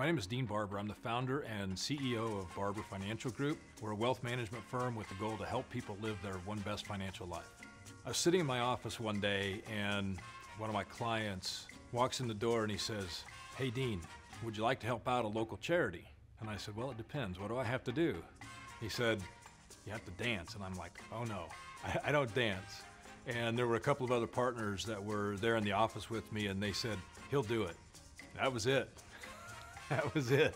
My name is Dean Barber. I'm the founder and CEO of Barber Financial Group. We're a wealth management firm with the goal to help people live their one best financial life. I was sitting in my office one day and one of my clients walks in the door and he says, Hey Dean, would you like to help out a local charity? And I said, Well, it depends. What do I have to do? He said, You have to dance. And I'm like, Oh no, I, I don't dance. And there were a couple of other partners that were there in the office with me and they said, He'll do it. That was it. That was it.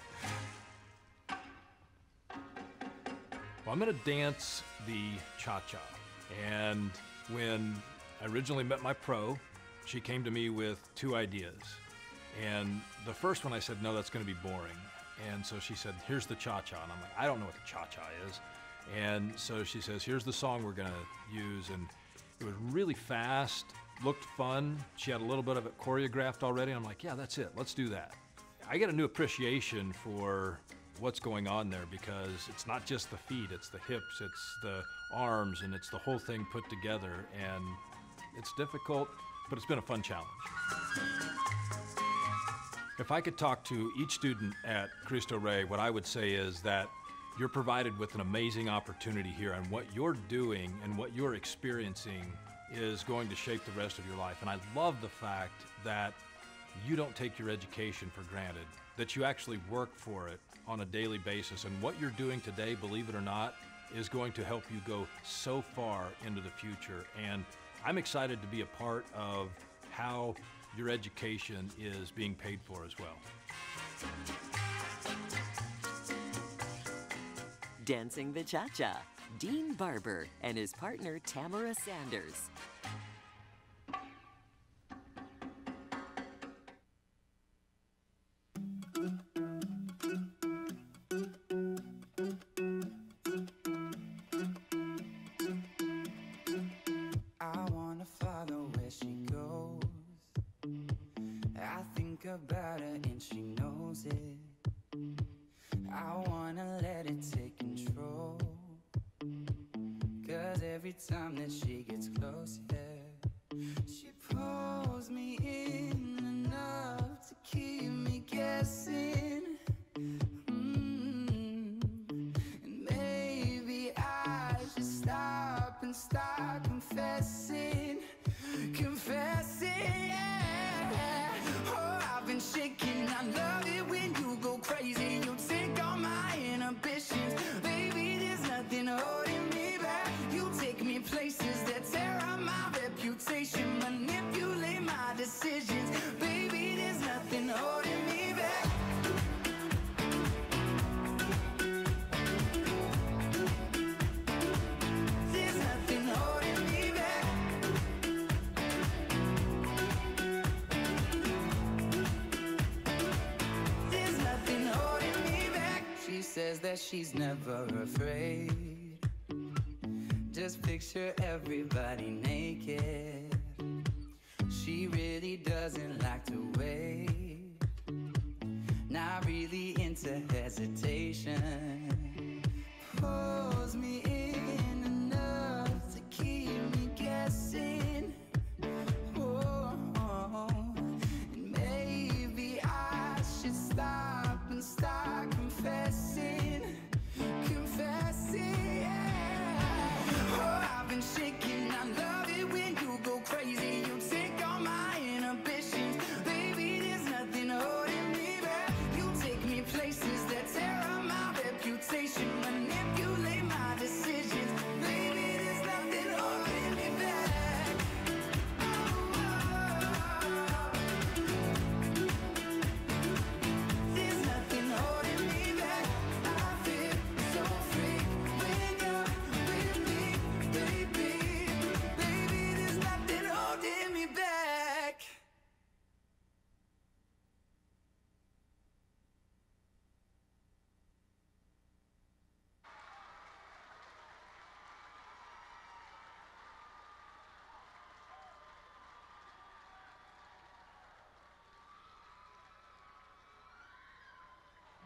Well, I'm going to dance the cha cha. And when I originally met my pro, she came to me with two ideas. And the first one I said, no, that's going to be boring. And so she said, here's the cha cha. And I'm like, I don't know what the cha cha is. And so she says, here's the song we're going to use. And it was really fast, looked fun. She had a little bit of it choreographed already. I'm like, yeah, that's it. Let's do that. I get a new appreciation for what's going on there because it's not just the feet, it's the hips, it's the arms, and it's the whole thing put together. And it's difficult, but it's been a fun challenge. If I could talk to each student at Cristo Rey, what I would say is that you're provided with an amazing opportunity here, and what you're doing and what you're experiencing is going to shape the rest of your life. And I love the fact that you don't take your education for granted, that you actually work for it on a daily basis. And what you're doing today, believe it or not, is going to help you go so far into the future. And I'm excited to be a part of how your education is being paid for as well. Dancing the Cha Cha, Dean Barber and his partner Tamara Sanders. About her and she knows it. I wanna let it take control. Cause every time that she gets close, yeah, she pulls me in enough to keep me guessing. Mm. And maybe I should stop and start confessing. There's says that she's never afraid. Just picture everybody naked. She really doesn't like to wait.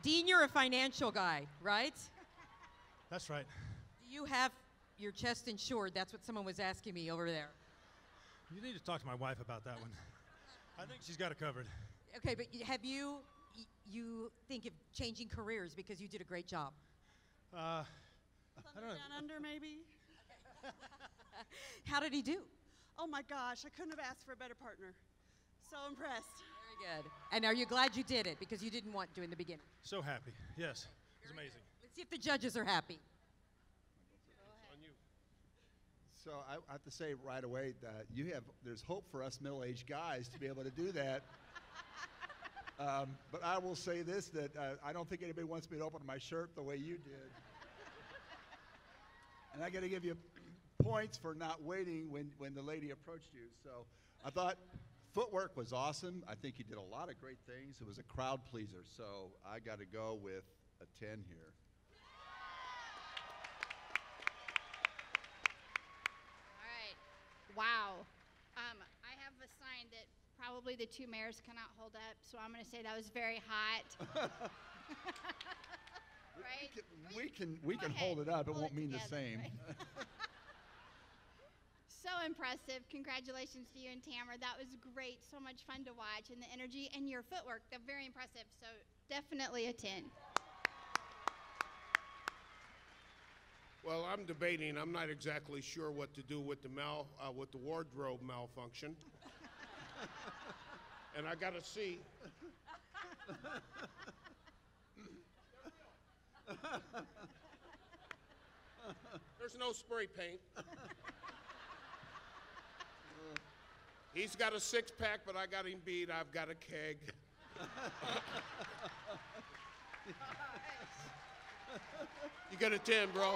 Dean, you're a financial guy, right? That's right. Do you have your chest insured? That's what someone was asking me over there. You need to talk to my wife about that one. I think she's got it covered. Okay, but have you you think of changing careers because you did a great job? Uh, I don't know. Down Under, maybe? How did he do? Oh my gosh, I couldn't have asked for a better partner. So impressed. Very good. And are you glad you did it because you didn't want to in the beginning? So happy. Yes. It's amazing. Let's see if the judges are happy. So I I have to say right away that you have there's hope for us middle-aged guys to be able to do that. Um, but I will say this: that uh, I don't think anybody wants me to open my shirt the way you did. And I got to give you points for not waiting when when the lady approached you. So I thought footwork was awesome. I think he did a lot of great things. It was a crowd pleaser. So I got to go with a 10 here. All right. Wow. Um, I have a sign that probably the two mayors cannot hold up, so I'm going to say that was very hot. right? We can we Go can hold it up. It won't it mean the same. right? so impressive. Congratulations to you and Tamara. That was great. So much fun to watch. And the energy and your footwork, they're very impressive. So definitely a 10. Well, I'm debating. I'm not exactly sure what to do with the mal, uh, with the wardrobe malfunction. and I got to see. There's no spray paint. He's got a six pack, but I got him beat. I've got a keg. you got a 10, bro.